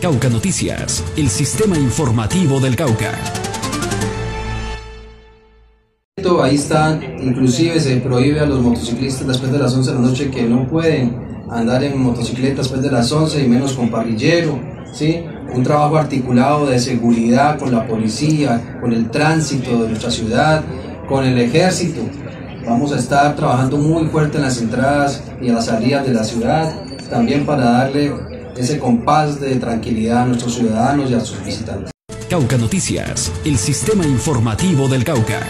Cauca Noticias, el sistema informativo del Cauca. Ahí está, inclusive se prohíbe a los motociclistas después de las 11 de la noche que no pueden andar en motocicleta después de las 11 y menos con parrillero, ¿sí? Un trabajo articulado de seguridad con la policía, con el tránsito de nuestra ciudad, con el ejército. Vamos a estar trabajando muy fuerte en las entradas y en las salidas de la ciudad, también para darle ese compás de tranquilidad a nuestros ciudadanos y a sus visitantes. Cauca Noticias, el sistema informativo del Cauca.